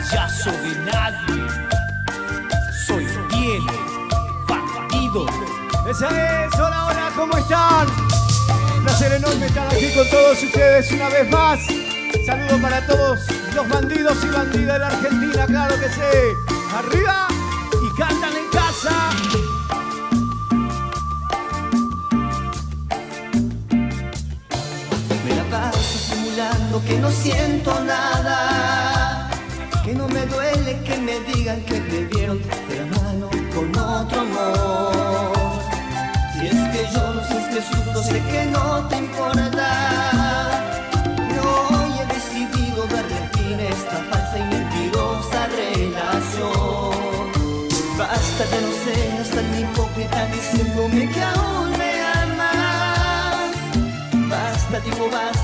payaso de nadie. Soy bien bandido. Esa es, hola, hola, ¿cómo están? Un placer enorme estar aquí con todos ustedes una vez más. Saludos para todos los bandidos y bandidas de la Argentina, claro que sí. Arriba sufro, sé que no te importa. Pero hoy he decidido darle fin a esta falsa y mentirosa relación. Basta, ya no sé, hasta mi hipócrita diciéndome que aún me amas. Basta, digo basta,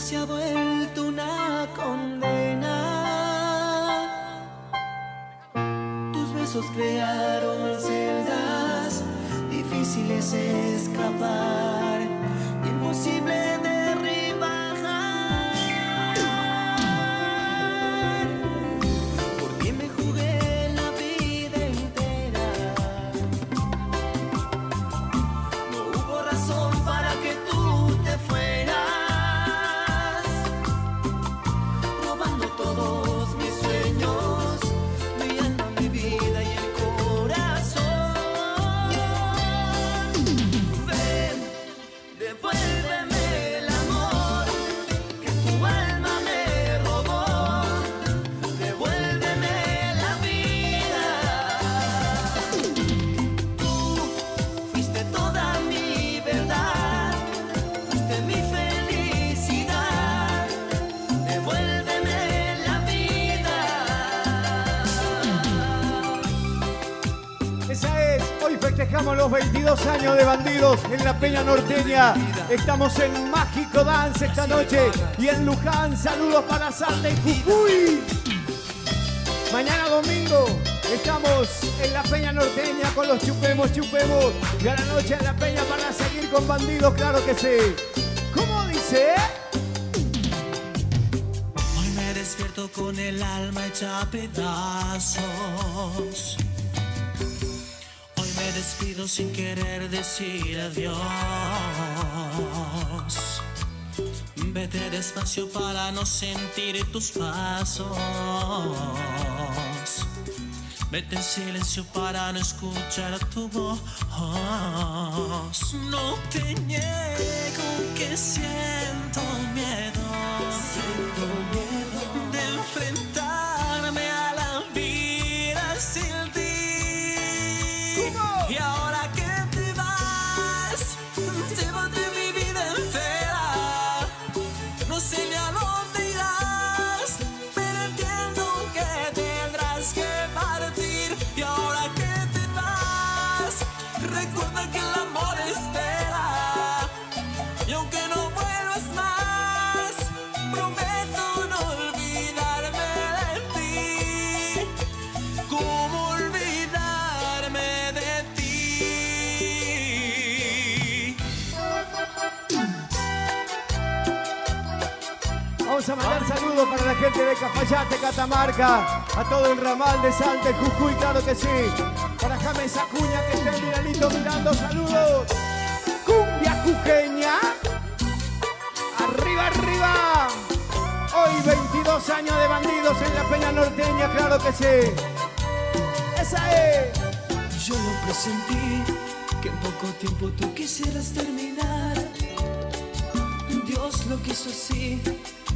se ha vuelto una condena. Tus besos crearon celdas difíciles escapar, festejamos los 22 años de bandidos en la Peña Norteña. Estamos en Mágico Dance esta noche y en Luján. Saludos para Salta y Jujuy. Mañana domingo estamos en la Peña Norteña con los chupemos, chupemos. Y a la noche en la Peña para seguir con bandidos, claro que sí. ¿Cómo dice? Hoy me despierto con el alma hecha a pedazos. Despido sin querer decir adiós. Vete despacio para no sentir tus pasos. Vete en silencio para no escuchar tu voz. No te niego que siento miedo. Vamos a mandar saludos para la gente de Cafayate, Catamarca, a todo el ramal de Salta y Jujuy, claro que sí. Para James Acuña que está en Miranito mirando, saludos. Cumbia Jujeña. Arriba, arriba. Hoy 22 años de bandidos en la Peña Norteña, claro que sí. Esa es. Yo lo presentí que en poco tiempo tú quisieras terminar. Dios lo quiso así,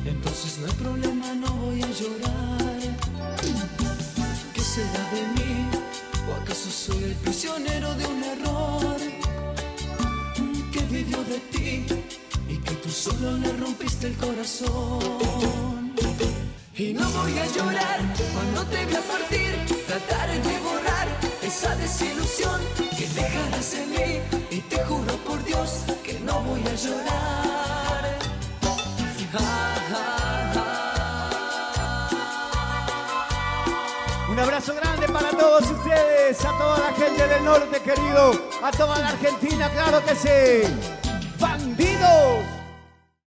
entonces no hay problema, no voy a llorar. ¿Qué será de mí? ¿O acaso soy el prisionero de un error? Que vivió de ti y que tú solo le rompiste el corazón. Y no voy a llorar cuando te vea partir, trataré de borrar esa desilusión que dejarás en mí. Y te juro por Dios que no voy a llorar. Un abrazo grande para todos ustedes, a toda la gente del norte, querido, a toda la Argentina, claro que sí. ¡Bandidos!